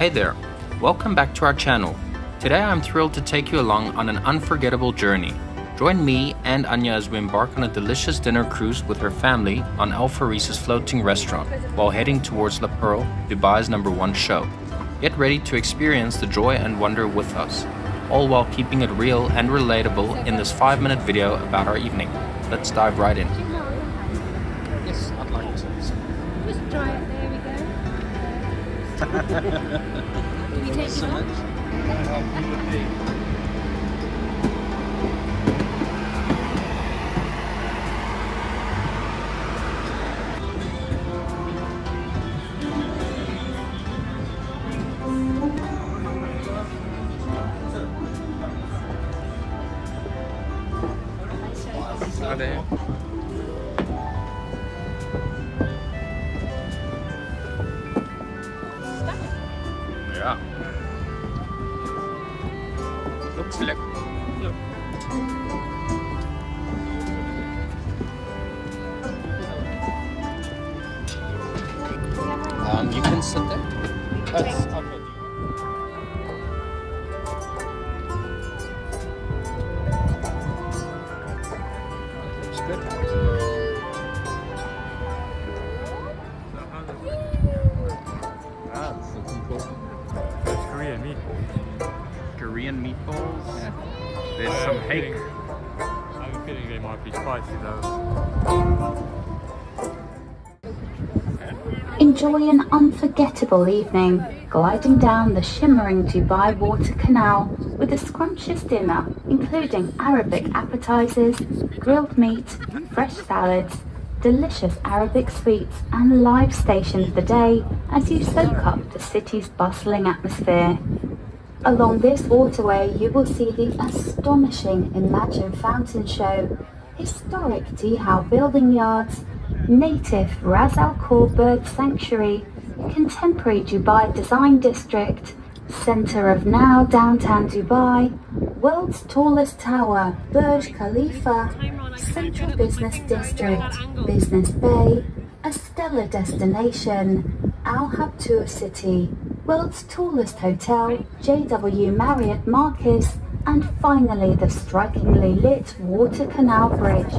Hey there, welcome back to our channel. Today I'm thrilled to take you along on an unforgettable journey. Join me and Anya as we embark on a delicious dinner cruise with her family on Al Faris's floating restaurant while heading towards La Perle, Dubai's number one show. Get ready to experience the joy and wonder with us, all while keeping it real and relatable in this 5 minute video about our evening. Let's dive right in. Yes, I'd like to. Just try it. There we go. Do we take it off? It's Korean meat. Korean meatballs. There's some hake. I have a feeling they might be spicy though. Enjoy an unforgettable evening gliding down the shimmering Dubai Water Canal with a scrumptious dinner including Arabic appetizers, grilled meat, fresh salads, delicious Arabic sweets, and live station of the day as you soak up the city's bustling atmosphere. Along this waterway, you will see the astonishing Imagine Fountain Show, historic Tihau building yards, native Ras Al Khor Bird Sanctuary, contemporary Dubai Design District, centre of now downtown Dubai, world's tallest tower, Burj Khalifa, central business district, Business Bay, a stellar destination, Al Habtoor City, world's tallest hotel, JW Marriott Marquis, and finally the strikingly lit Water Canal Bridge.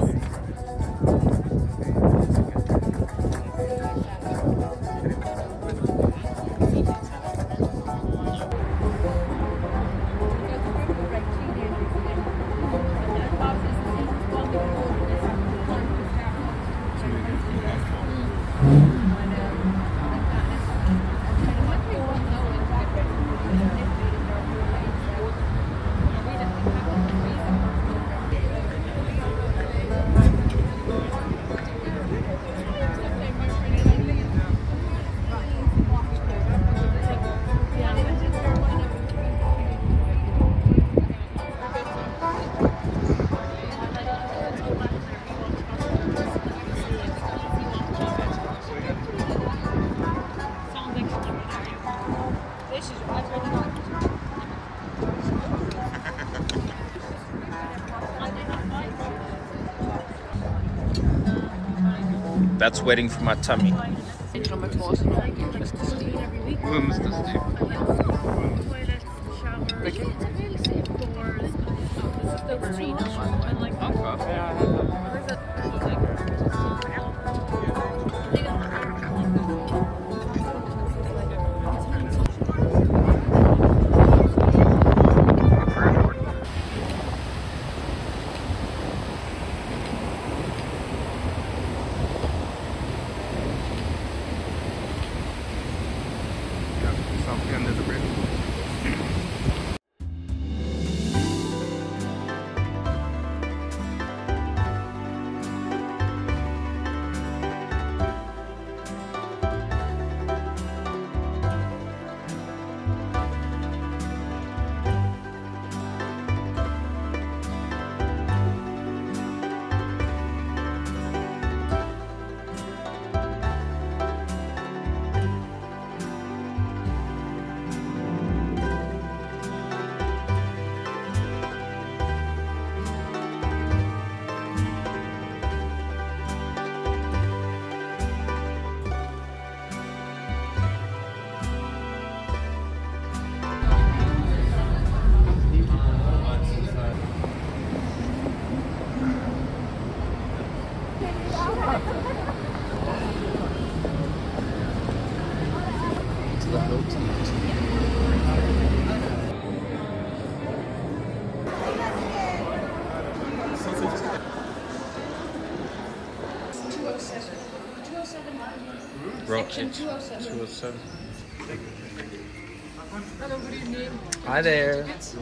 That's waiting for my tummy. Who, Mr. Steve? To the Hilton. Bro, Section it's 207. 207. Hello, good evening. Hi there. That's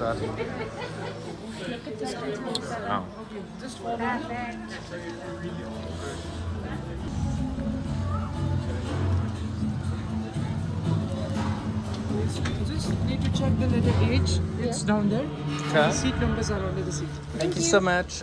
uh, look at this control center. wow. Just hold on. Just need to check the letter H. It's down there. The seat numbers are under the seat. Thank you so much.